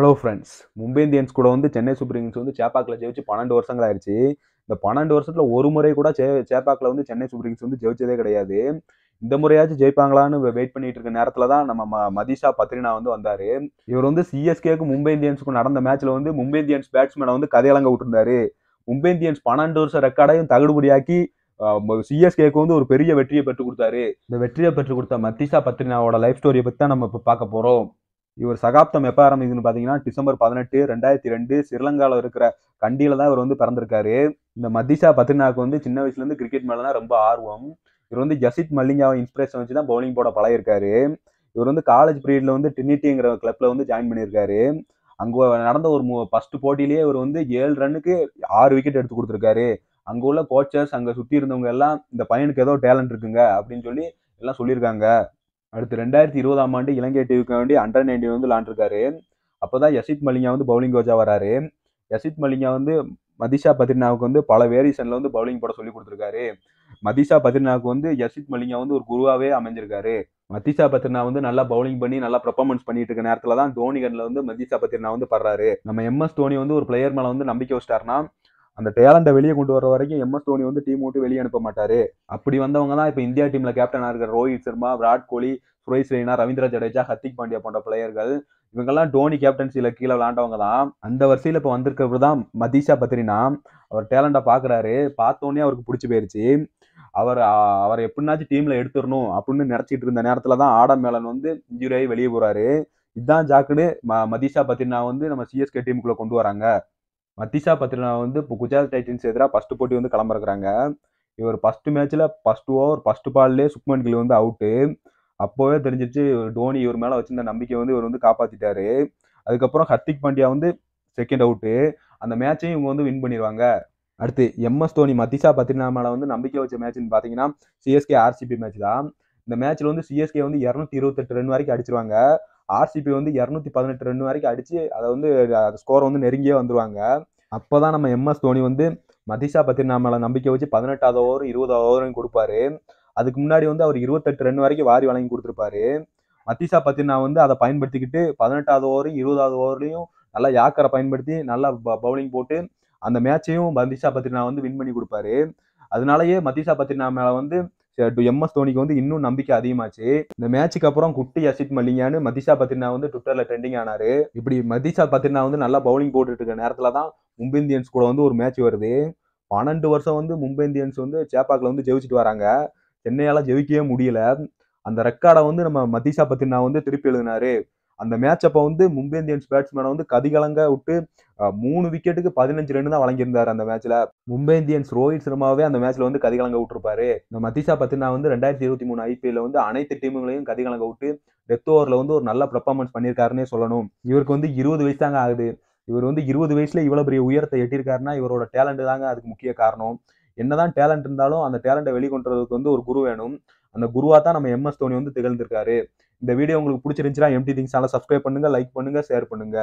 Hello friends Mumbai Indians கூட வந்து Chennai super Kings வந்து சேப்பாக்கில் ஜெயிச்சு பன்னெண்டு வருஷங்கள் ஆயிடுச்சு. இந்த பன்னெண்டு வருஷத்தில் ஒரு முறை கூட சே சேப்பாக்கில் வந்து சென்னை சூப்பர் கிங்ஸ் வந்து ஜெயிச்சதே கிடையாது. இந்த முறையாச்சும் ஜெயிப்பாங்களான்னு வெயிட் பண்ணிட்டு இருக்க நேரத்தில் தான் நம்ம ம- மதிஷா பத்ரினா வந்து வந்தார். இவர் வந்து சிஎஸ்கேக்கு மும்பை இந்தியன்ஸுக்கும் நடந்த மேட்ச்சில் வந்து மும்பை இந்தியன்ஸ் பேட்ஸ்மேனை வந்து கதையலங்க விட்டுருந்தாரு. மும்பை இந்தியன்ஸ் பன்னெண்டு வருஷம் ரெக்கார்டையும் தகுடுபடியாக்கி சிஎஸ்கேக்கு வந்து ஒரு பெரிய வெற்றியை பெற்றுக் கொடுத்தாரு. இந்த வெற்றியை பெற்றுக் கொடுத்த மத்திஷா பத்ரினாவோட லைஃப் ஸ்டோரியை பற்றி தான் நம்ம இப்போ பார்க்க போகிறோம் இவர் சகாப்தம் எப்போ ஆரம்பிக்குதுன்னு பார்த்தீங்கன்னா டிசம்பர் பதினெட்டு ரெண்டாயிரத்தி ரெண்டு ஸ்ரீலங்காவில் இருக்கிற கண்டியில் தான் இவர் வந்து பிறந்திருக்காரு. இந்த மதிஷா பத்ரினாவுக்கு வந்து சின்ன வயசுலேருந்து கிரிக்கெட் மேலே தான் ரொம்ப ஆர்வம். இவர் வந்து ஜசித் மல்லிங்காவை இன்ஸ்பிரேஷன் வச்சு தான் பவுலிங் போட பழகிருக்காரு இவர் வந்து காலேஜ் பீரியடில் வந்து டினிட்டிங்கிற கிளப்பில் வந்து ஜாயின் பண்ணியிருக்காரு. அங்கே நடந்த ஒரு ஃபர்ஸ்ட் போட்டியிலேயே இவர் வந்து ஏழு ரன்னுக்கு ஆறு விக்கெட் எடுத்து கொடுத்துருக்காரு. அங்கே உள்ள கோச்சர்ஸ் அங்கே சுற்றி இருந்தவங்க எல்லாம் இந்த பையனுக்கு ஏதோ டேலண்ட் இருக்குங்க அப்படின்னு சொல்லி எல்லாம் சொல்லியிருக்காங்க. அடுத்து ரெண்டாயிரத்தி இருபதாம் ஆண்டு இலங்கை டீவுக்கு வேண்டி அண்டர் நைன்டீன் வந்து விளாண்டுருக்காரு அப்போ தான் யசித் மலிங்கா வந்து பவுலிங் கோச்சா வராரு. யசித் மலிங்கா வந்து மதிஷா பத்ரினாவுக்கு வந்து பல வேரியேஷனில் வந்து பவுலிங் போட சொல்லி கொடுத்துருக்காரு. மதிஷா பத்ரினாவுக்கு வந்து யசித் மலிங்கா வந்து ஒரு குருவாகவே அமைஞ்சிருக்காரு. மதிஷா பத்ரினா வந்து நல்லா பவுலிங் பண்ணி நல்லா பர்ஃபார்மன்ஸ் பண்ணிட்டு இருக்க நேரத்தில் தான் தோனி கண்ணில் வந்து மதிஷா பத்ரினா வந்து படுறாரு. நம்ம எம்எஸ் தோனி வந்து ஒரு பிளேயர் மேலே வந்து நம்பிக்கை வச்சிட்டாருன்னா அந்த டேலண்ட்டை வெளியே கொண்டு வர வரைக்கும் எம்எஸ் தோனி வந்து டீம் விட்டு வெளியே அனுப்ப மாட்டாரு. அப்படி வந்தவங்க தான் இப்போ இந்தியா டீம்ல கேப்டனா இருக்கிற ரோஹித் சர்மா விராட் கோலி சுரேஷ் ரெய்னா ரவீந்திர ஜடேஜா ஹர்திக் பாண்டியா போன்ற பிளேயர்கள் இவங்கெல்லாம் டோனி கேப்டன்சியில கீழே விளாண்டவங்க தான். அந்த வரிசையில் இப்போ வந்திருக்கிறவர் தான் மதீஷா பத்ரினா. அவர் டேலண்டை பார்க்குறாரு பார்த்தோன்னே அவருக்கு பிடிச்சி போயிருச்சு. அவர் அவர் அவரை எப்படினாச்சும் டீம்ல எடுத்துடணும் அப்படின்னு நினைச்சிட்டு இருந்த நேரத்துல தான் ஆடம் மேலன் வந்து இன்ஜுரி ஆகி வெளியே போறாரு. இதுதான் ஜாக்குன்னு ம மதீஷா பத்ரினா வந்து நம்ம சிஎஸ்கே டீமுக்குள்ளே கொண்டு வராங்க. மதிஷா பத்திரனா வந்து இப்போ குஜராத் டைட்டன்ஸ் எதிராக ஃபஸ்ட்டு போட்டி வந்து கிளம்புறாங்க இவர் ஃபஸ்ட்டு மேட்ச்சில் ஃபர்ஸ்ட் ஓவர் ஃபஸ்ட்டு பால்லே சுக்மன் கில் வந்து அவுட்டு அப்போவே தெரிஞ்சிருச்சு டோனி இவர் மேலே வச்சிருந்த நம்பிக்கை வந்து இவர் வந்து காப்பாற்றிட்டாரு அதுக்கப்புறம் ஹர்திக் பாண்டியா வந்து செகண்ட் அவுட்டு அந்த மேட்சையும் இவங்க வந்து வின் பண்ணிடுவாங்க அடுத்து எம்எஸ் தோனி மதிஷா பத்ரினா மேலே வந்து நம்பிக்கை வச்ச மேட்ச்னு பார்த்தீங்கன்னா சிஎஸ்கே ஆர்சிபி மேட்ச் தான். இந்த மேட்ச்ல வந்து சிஎஸ்கே வந்து இரநூத்தி இருபத்தெட்டு ரன் வரைக்கும் அடிச்சிருவாங்க. ஆர்சிபி வந்து இரநூத்தி பதினெட்டு ரன் வரைக்கும் அடிச்சு அதை வந்து ஸ்கோர் வந்து நெருங்கியே வந்துருவாங்க. அப்போதான் நம்ம எம்எஸ் தோனி வந்து மதிஷா பத்ரினா மேல நம்பிக்கை வச்சு பதினெட்டாவது ஓவர் இருபதாவது ஓவரையும் கொடுப்பாரு. அதுக்கு முன்னாடி வந்து அவர் இருபத்தெட்டு ரன் வரைக்கும் வாரி வழங்கி கொடுத்துருப்பாரு. மதிஷா பத்ரினா வந்து அதை பயன்படுத்திக்கிட்டு பதினெட்டாவது ஓவரும் இருபதாவது ஓவர்லையும் நல்லா யாக்கரை பயன்படுத்தி நல்லா பவுலிங் போட்டு அந்த மேட்சையும் மதிஷா பத்ரினா வந்து வின் பண்ணி கொடுப்பாரு. அதனாலயே மதிஷா பத்ரினா மேல வந்து எம்எஸ் தோனிக்கு வந்து இன்னும் நம்பிக்கை அதிகமாச்சு. இந்த மேட்சுக்கு அப்புறம் குட்டி அசித் மல்லிங்கான்னு மதிஷா பத்ரினா வந்து ட்விட்டர்ல ட்ரெண்டிங் ஆனாரு. இப்படி மதிஷா பத்ரினா வந்து நல்லா பவுலிங் போட்டுட்டு இருக்க நேரத்துல தான் மும்பை இந்தியன்ஸ் கூட வந்து ஒரு மேட்ச் வருது. பன்னெண்டு வருஷம் வந்து மும்பை இந்தியன்ஸ் வந்து சேப்பாக்கில் வந்து ஜெயிச்சுட்டு வராங்க. சென்னையால ஜெயிக்கவே முடியல. அந்த ரெக்கார்டை வந்து நம்ம மதிஷா பத்ரினா வந்து திருப்பி எழுதினாரு. அந்த மேட்ச் அப்போ வந்து மும்பை இந்தியன்ஸ் பேட்ஸ்மேனை வந்து கதிகலங்க விட்டு மூணு விக்கெட்டுக்கு பதினஞ்சு ரன் தான் வழங்கியிருந்தார் அந்த மேட்ச்ல மும்பை இந்தியன்ஸ் ரோஹித் சர்மாவே அந்த மேட்ச்ல வந்து கதிகலங்க விட்டுருப்பாரு. இந்த மதிஷா பத்தினா வந்து ரெண்டாயிரத்தி இருபத்தி மூணு ஐபிஎல்ல வந்து அனைத்து டீமுகளையும் கதிகலங்க விட்டு டெத் ஓவர்ல வந்து ஒரு நல்ல பெர்ஃபார்மன்ஸ் பண்ணியிருக்காருன்னே சொல்லணும். இவருக்கு வந்து இருபது வயசு தாங்க ஆகுது. இவர் வந்து இருபது வயசுல இவ்வளவு பெரிய உயரத்தை எட்டியிருக்காருன்னா இவரோட டேலண்ட் தாங்க அதுக்கு முக்கிய காரணம். என்னதான் டேலண்ட் இருந்தாலும் அந்த டேலண்ட்டை வெளிக்கொண்டுறதுக்கு வந்து ஒரு குரு வேணும். அந்த குருவா தான் நம்ம எம்எஸ் தோனி வந்து திகழ்ந்திருக்காரு. இந்த வீடியோ உங்களுக்கு பிடிச்சிருந்துச்சுன்னா எம்டி திங்ஸ் சேனலை சப்ஸ்கிரைப் பண்ணுங்க லைக் பண்ணுங்க ஷேர் பண்ணுங்க.